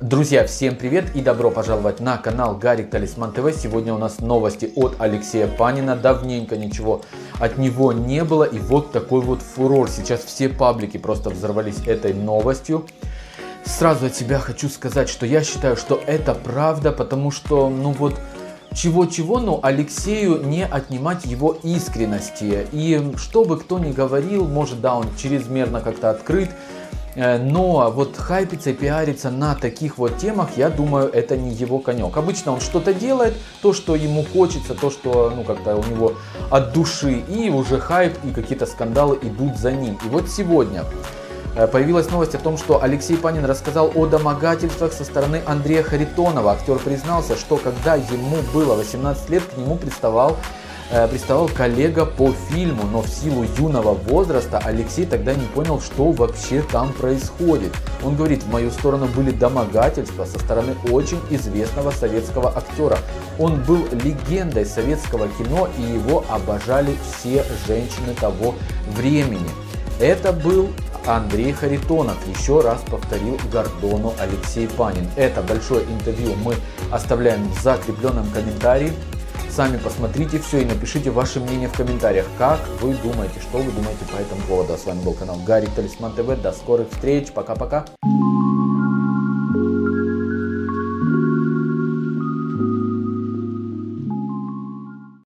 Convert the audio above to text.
Друзья, всем привет и добро пожаловать на канал Гарик Талисман ТВ. Сегодня у нас новости от Алексея Панина. Давненько ничего от него не было. И вот такой вот фурор. Сейчас все паблики просто взорвались этой новостью. Сразу от себя хочу сказать, что я считаю, что это правда, потому что, ну вот, чего-чего, но Алексею не отнимать его искренности. И что бы кто ни говорил, может, да, он чрезмерно как-то открыт, Э, но вот хайпиться и пиариться на таких вот темах, я думаю, это не его конек. Обычно он что-то делает, то, что ему хочется, то, что ну как-то у него от души, и уже хайп и какие-то скандалы идут за ним. И вот сегодня появилась новость о том, что Алексей Панин рассказал о домогательствах со стороны Андрея Харитонова. Актер признался, что когда ему было 18 лет, к нему приставал Э, приставал коллега по фильму, но в силу юного возраста Алексей тогда не понял, что вообще там происходит. Он говорит, в мою сторону были домогательства со стороны очень известного советского актера. Он был легендой советского кино и его обожали все женщины того времени. Это был Андрей Харитонов еще раз повторил Гордону Алексей Панин. Это большое интервью мы оставляем в закрепленном комментарии. Сами посмотрите все и напишите ваше мнение в комментариях, как вы думаете, что вы думаете по этому поводу. А с вами был канал Гарик Талисман ТВ. До скорых встреч. Пока-пока.